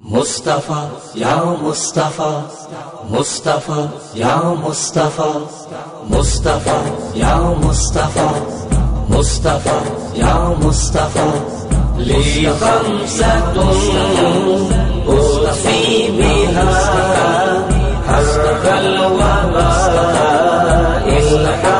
مصطفى يا مصطفى مصطفى يا مصطفى مصطفى يا مصطفى مصطفى يا مصطفى. لي خمسة أوفي بها حرق الوباء الحرب